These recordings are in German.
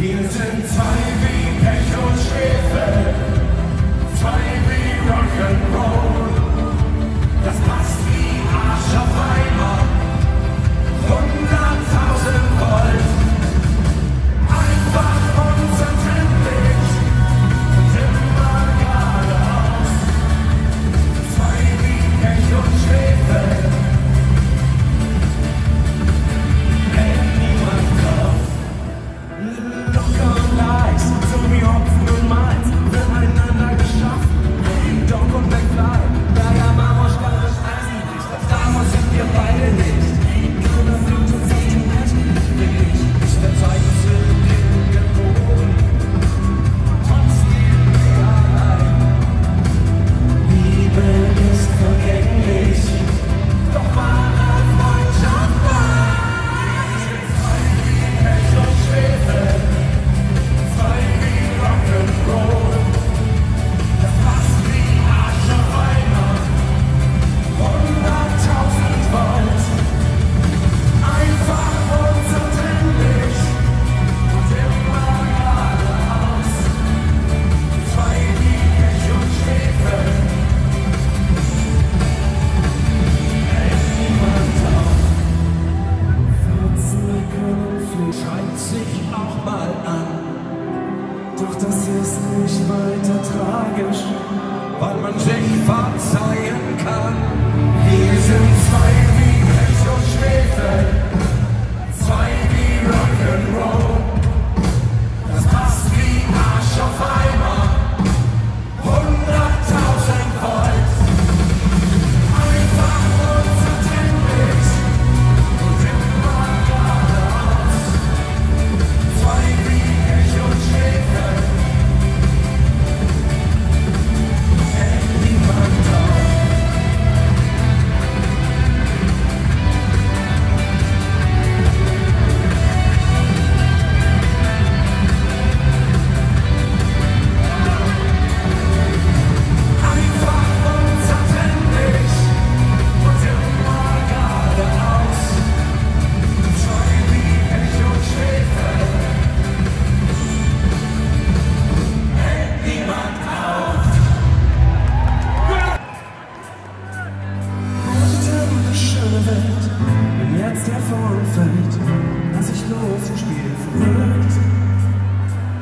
Wir sind zwei Wege. Doch das ist nicht weiter tragisch, weil man sich verzeihen kann. Wir sind der Vorfeld, dass ich los und spiel verrückt.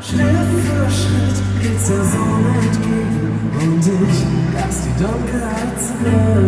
Schritt für Schritt geht's der Sonne entgegen und ich lass die Dunkelheit zurück.